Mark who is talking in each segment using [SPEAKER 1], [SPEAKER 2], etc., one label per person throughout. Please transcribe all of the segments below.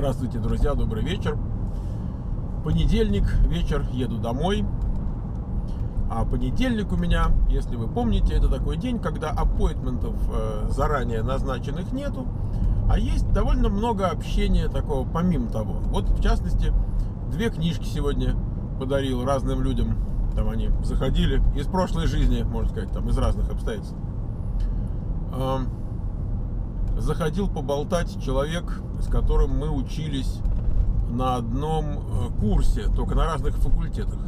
[SPEAKER 1] Здравствуйте, друзья, добрый вечер. Понедельник, вечер, еду домой. А понедельник у меня, если вы помните, это такой день, когда аппойтментов э, заранее назначенных нету, а есть довольно много общения такого помимо того. Вот, в частности, две книжки сегодня подарил разным людям. Там они заходили из прошлой жизни, можно сказать, там из разных обстоятельств. Э, заходил поболтать человек, с которым мы учились на одном э, курсе, только на разных факультетах.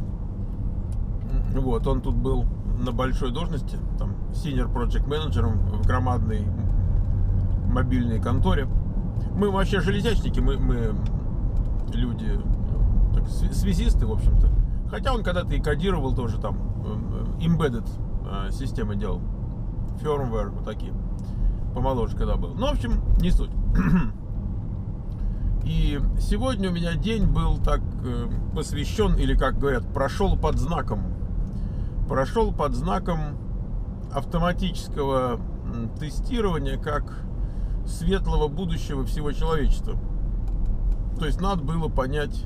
[SPEAKER 1] Вот, он тут был на большой должности, там, senior project менеджером в громадной мобильной конторе. Мы вообще железячники, мы, мы люди, так, связисты, в общем-то. Хотя он когда-то и кодировал тоже там, э, embedded э, системы делал, firmware, вот такие, помоложе когда был. Ну, в общем, не суть. И сегодня у меня день был так э, посвящен, или как говорят, прошел под знаком. Прошел под знаком автоматического тестирования как светлого будущего всего человечества. То есть надо было понять,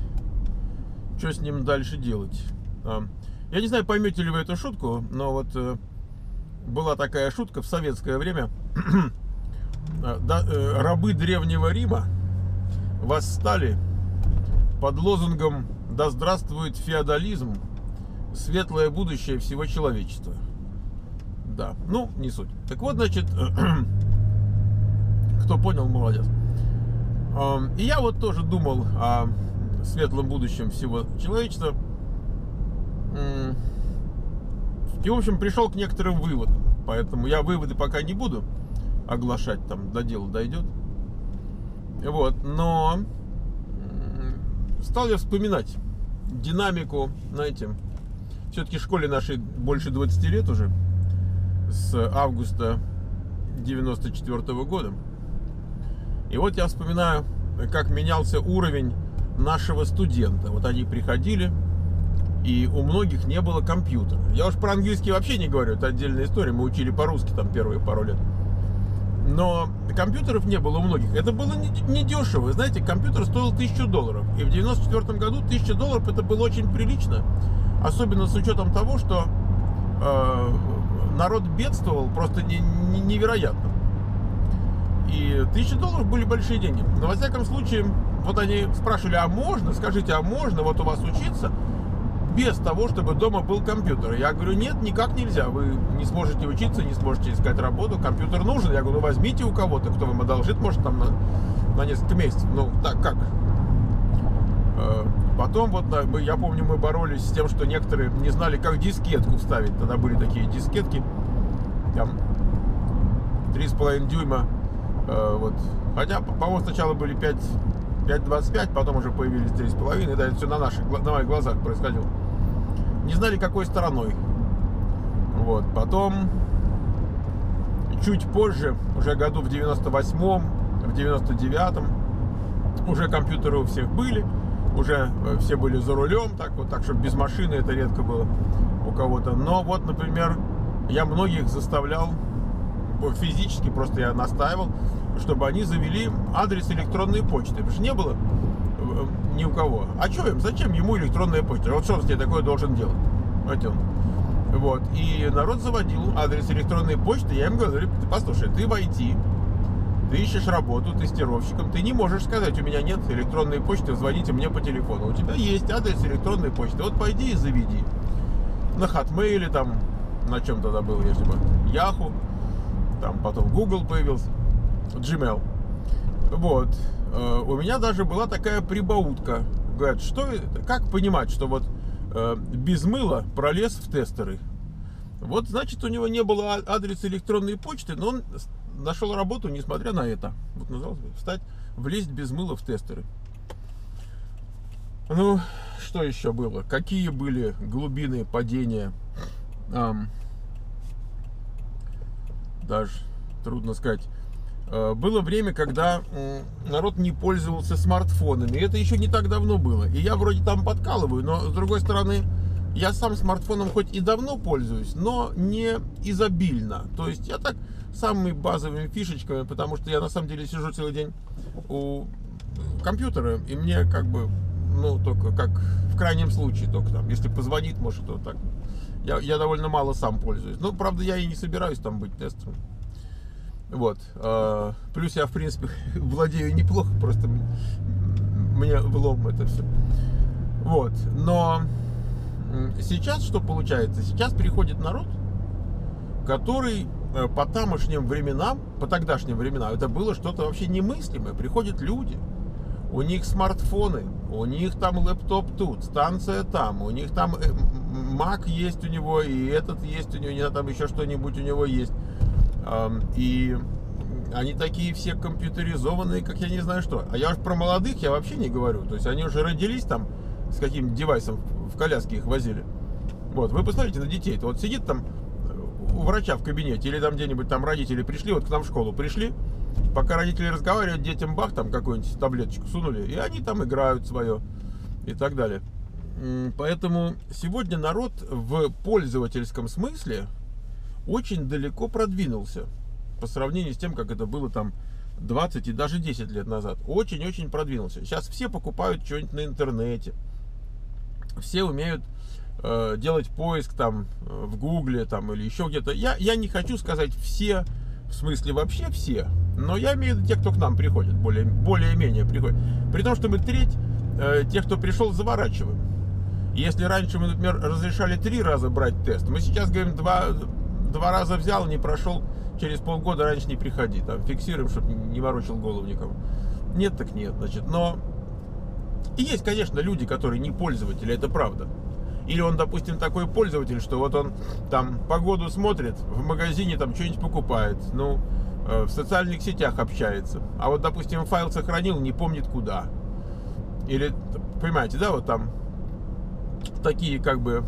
[SPEAKER 1] что с ним дальше делать. Я не знаю, поймете ли вы эту шутку, но вот э, была такая шутка в советское время. Э, рабы древнего Рима восстали под лозунгом «Да здравствует феодализм! Светлое будущее всего человечества». Да, ну, не суть. Так вот, значит, кто понял, молодец. И я вот тоже думал о светлом будущем всего человечества. И, в общем, пришел к некоторым выводам. Поэтому я выводы пока не буду оглашать, там до дела дойдет. Вот, но стал я вспоминать динамику, знаете, все-таки школе нашей больше 20 лет уже, с августа 94 -го года. И вот я вспоминаю, как менялся уровень нашего студента. Вот они приходили, и у многих не было компьютера. Я уж про английский вообще не говорю, это отдельная история. Мы учили по-русски там первые пару лет но компьютеров не было у многих. Это было не, не. Знаете, компьютер стоил 1000 долларов. И в 94 году 1000 долларов это было очень прилично. Особенно с учетом того, что э, народ бедствовал просто не, не, невероятно. И 1000 долларов были большие деньги. Но во всяком случае, вот они спрашивали, а можно, скажите, а можно вот у вас учиться? Без того, чтобы дома был компьютер. Я говорю, нет, никак нельзя. Вы не сможете учиться, не сможете искать работу. Компьютер нужен. Я говорю, ну возьмите у кого-то, кто вам одолжит, может, там на, на несколько месяцев. Ну, так как? Э, потом, вот, я помню, мы боролись с тем, что некоторые не знали, как дискетку вставить. Тогда были такие дискетки, там, 3,5 дюйма. Э, вот. Хотя, по-моему, сначала были 5, 5,25, потом уже появились 3,5. Да, это все на наших, на моих глазах происходило не знали какой стороной. Вот, потом чуть позже, уже году в 98-м, в 99-м, уже компьютеры у всех были, уже э, все были за рулем, так вот, так что без машины это редко было у кого-то. Но вот, например, я многих заставлял физически, просто я настаивал, чтобы они завели адрес электронной почты, потому что не было ни у кого. А что им? Зачем ему электронная почта? Вот что он с ней такое должен делать? Понимаете? Вот. И народ заводил адрес электронной почты. Я им говорю, послушай, ты в ты ищешь работу тестировщиком, ты не можешь сказать, у меня нет электронной почты, звоните мне по телефону. У тебя есть адрес электронной почты. Вот пойди и заведи. На Hotmail там, на чем тогда был, если бы, Yahoo, там потом Google появился, Gmail. Вот. Э, у меня даже была такая прибаутка. Говорят, что? Как понимать, что вот э, без мыла пролез в тестеры? Вот, значит, у него не было а, адреса электронной почты, но он нашел работу, несмотря на это. Вот называлось бы, встать, влезть без мыла в тестеры. Ну, что еще было? Какие были глубины падения? Эм, даже трудно сказать. Э, было время, когда народ не пользовался смартфонами. Это еще не так давно было. И я вроде там подкалываю, но с другой стороны, я сам смартфоном хоть и давно пользуюсь, но не изобильно. То есть я так самыми базовыми фишечками, потому что я на самом деле сижу целый день у компьютера, и мне как бы, ну, только как в крайнем случае, только там, если позвонит, может, то так. Я, я довольно мало сам пользуюсь. Ну, правда, я и не собираюсь там быть тестером. Вот. А, плюс я, в принципе, владею неплохо, просто мне влом это все. Вот. Но сейчас что получается? Сейчас приходит народ, который э, по тамошним временам, по тогдашним временам, это было что-то вообще немыслимое. Приходят люди, у них смартфоны, у них там лэптоп тут, станция там, у них там Mac э, есть у него, и этот есть у него, не там еще что-нибудь у него есть. И они такие все компьютеризованные, как я не знаю что. А я уж про молодых я вообще не говорю. То есть они уже родились там с каким девайсом в коляске их возили. Вот, вы посмотрите на детей. -то. Вот сидит там э, у врача в кабинете или там где-нибудь там родители пришли, вот к нам в школу пришли, пока родители разговаривают, детям бах, там какую-нибудь таблеточку сунули, и они там играют свое и так далее. Поэтому сегодня народ в пользовательском смысле очень далеко продвинулся по сравнению с тем, как это было там 20 и даже 10 лет назад. Очень-очень продвинулся. Сейчас все покупают что-нибудь на интернете. Все умеют э, делать поиск там э, в Гугле там или еще где-то. Я, я не хочу сказать все, в смысле вообще все, но я имею в виду те, кто к нам приходит, более, более-менее приходит. При том, что мы треть э, тех, кто пришел, заворачиваем. Если раньше мы, например, разрешали три раза брать тест, мы сейчас говорим два, два раза взял, не прошел, через полгода раньше не приходи, там фиксируем, чтобы не ворочил голову никому. Нет, так нет, значит, но и есть, конечно, люди, которые не пользователи, это правда. Или он, допустим, такой пользователь, что вот он там погоду смотрит, в магазине там что-нибудь покупает, ну, э, в социальных сетях общается. А вот, допустим, файл сохранил, не помнит куда. Или, понимаете, да, вот там такие как бы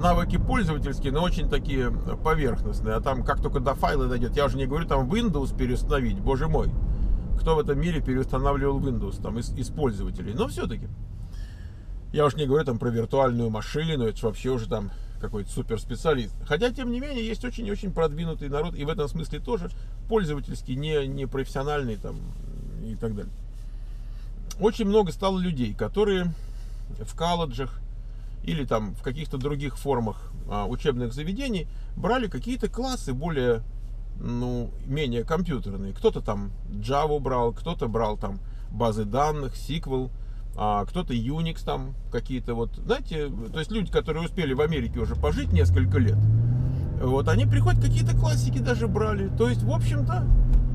[SPEAKER 1] навыки пользовательские, но очень такие поверхностные. А там как только до файла дойдет, я уже не говорю там Windows переустановить, боже мой. Кто в этом мире переустанавливал Windows там из, из пользователей? Но все-таки. Я уж не говорю там про виртуальную машину, это вообще уже там какой-то суперспециалист. Хотя, тем не менее, есть очень и очень продвинутый народ, и в этом смысле тоже пользовательский, не, не профессиональный там и так далее. Очень много стало людей, которые в колледжах, или там в каких-то других формах а, учебных заведений брали какие-то классы более, ну, менее компьютерные. Кто-то там Java брал, кто-то брал там базы данных, SQL, а, кто-то Unix там какие-то вот, знаете, то есть люди, которые успели в Америке уже пожить несколько лет, вот они приходят какие-то классики даже брали. То есть, в общем-то,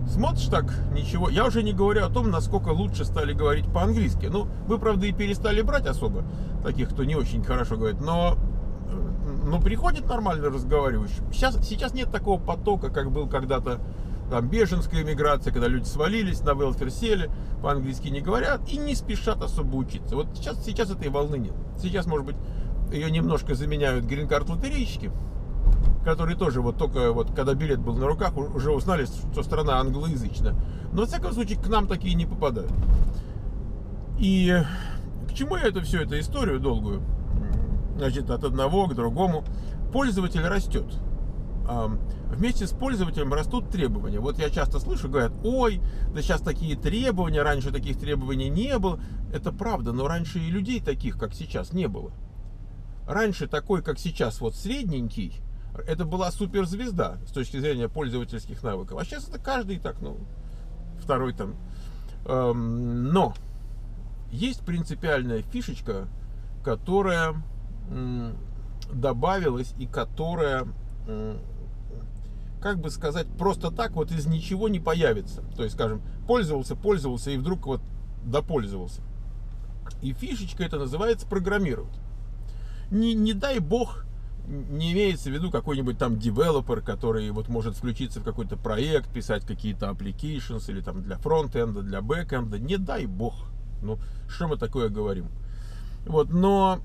[SPEAKER 1] смотришь так, ничего. Я уже не говорю о том, насколько лучше стали говорить по-английски. Ну, вы, правда, и перестали брать особо таких, кто не очень хорошо говорит, но но приходит нормально разговаривающий. Сейчас, сейчас нет такого потока, как был когда-то там беженская иммиграция, когда люди свалились, на велфер сели, по-английски не говорят и не спешат особо учиться. Вот сейчас, сейчас этой волны нет. Сейчас, может быть, ее немножко заменяют грин-карт лотерейщики, которые тоже вот только вот когда билет был на руках, уже узнали, что страна англоязычная. Но, во всяком случае, к нам такие не попадают. И к чему я это все, эту историю долгую? Значит, от одного к другому. Пользователь растет. Вместе с пользователем растут требования. Вот я часто слышу, говорят, ой, да сейчас такие требования, раньше таких требований не было. Это правда, но раньше и людей таких, как сейчас, не было. Раньше такой, как сейчас, вот средненький, это была суперзвезда с точки зрения пользовательских навыков. А сейчас это каждый так, ну, второй там. Эм, но есть принципиальная фишечка, которая добавилась и которая, как бы сказать, просто так вот из ничего не появится. То есть, скажем, пользовался, пользовался и вдруг вот допользовался. И фишечка это называется программировать. Не, не дай бог не имеется в виду какой-нибудь там девелопер, который вот может включиться в какой-то проект, писать какие-то applications или там для фронтенда, для бэкенда. Не дай бог. Ну, что мы такое говорим? Вот, но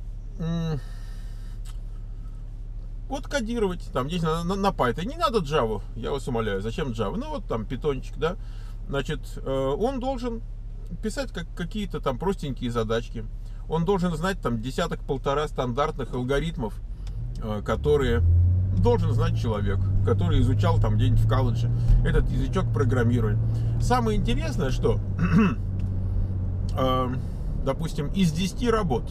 [SPEAKER 1] вот кодировать, там здесь на, на, на Python, не надо Java, я вас умоляю, зачем Java? Ну вот там питончик, да, значит, э, он должен писать как, какие-то там простенькие задачки, он должен знать там десяток-полтора стандартных алгоритмов, которые должен знать человек, который изучал там где-нибудь в колледже этот язычок программирования. Самое интересное, что э, допустим, из 10 работ,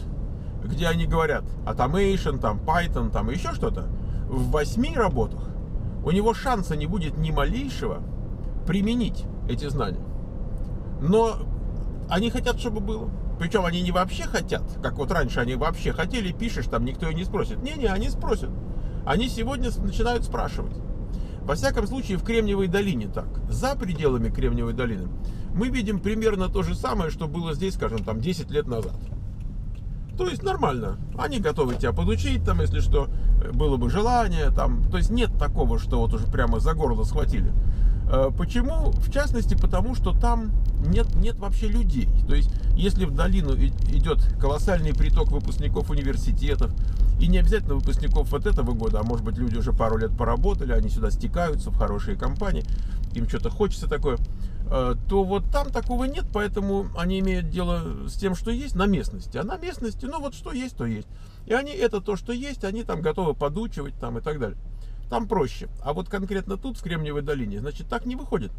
[SPEAKER 1] где они говорят automation, там Python, там еще что-то, в 8 работах у него шанса не будет ни малейшего применить эти знания. Но они хотят, чтобы было. Причем они не вообще хотят, как вот раньше они вообще хотели, пишешь, там никто и не спросит. Не-не, они спросят. Они сегодня начинают спрашивать. Во всяком случае, в Кремниевой долине так. За пределами Кремниевой долины мы видим примерно то же самое, что было здесь, скажем, там 10 лет назад. То есть нормально. Они готовы тебя подучить, там, если что, было бы желание, там. То есть нет такого, что вот уже прямо за горло схватили. Э, почему? В частности, потому что там нет, нет вообще людей. То есть, если в долину идет колоссальный приток выпускников университетов, и не обязательно выпускников вот этого года, а может быть люди уже пару лет поработали, они сюда стекаются в хорошие компании, им что-то хочется такое, э, то вот там такого нет, поэтому они имеют дело с тем, что есть на местности. А на местности, ну вот что есть, то есть. И они это то, что есть, они там готовы подучивать там и так далее. Там проще. А вот конкретно тут, в Кремниевой долине, значит, так не выходит.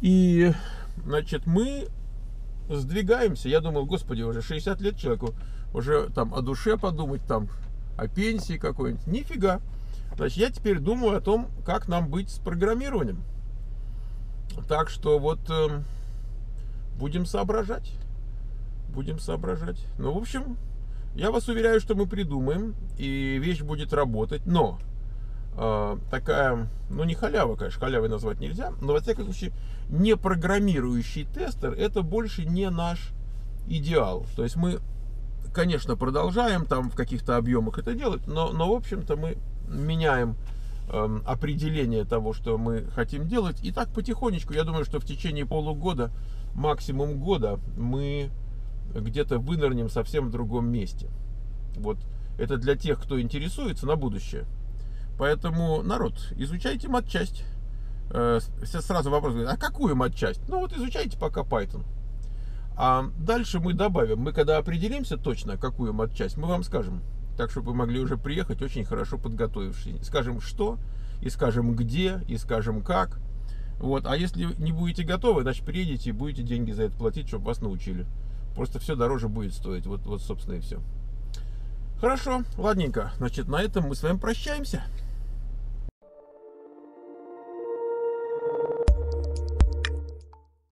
[SPEAKER 1] И, значит, мы сдвигаемся. Я думал, господи, уже 60 лет человеку, уже там о душе подумать, там, о пенсии какой-нибудь. Нифига. Значит, я теперь думаю о том, как нам быть с программированием. Так что вот э, будем соображать. Будем соображать. Ну, в общем, я вас уверяю, что мы придумаем, и вещь будет работать. Но такая, ну не халява, конечно, халявой назвать нельзя, но во всяком случае не программирующий тестер это больше не наш идеал. То есть мы, конечно, продолжаем там в каких-то объемах это делать, но, но в общем-то мы меняем э, определение того, что мы хотим делать. И так потихонечку, я думаю, что в течение полугода, максимум года, мы где-то вынырнем совсем в другом месте. Вот это для тех, кто интересуется на будущее. Поэтому, народ, изучайте матчасть. Э, сразу вопрос, а какую матчасть? Ну вот изучайте пока Python. А дальше мы добавим, мы когда определимся точно, какую матчасть, мы вам скажем. Так, чтобы вы могли уже приехать очень хорошо подготовившись. Скажем, что, и скажем, где, и скажем, как. Вот. А если не будете готовы, значит, приедете и будете деньги за это платить, чтобы вас научили. Просто все дороже будет стоить. Вот, вот собственно, и все. Хорошо, ладненько. Значит, на этом мы с вами прощаемся.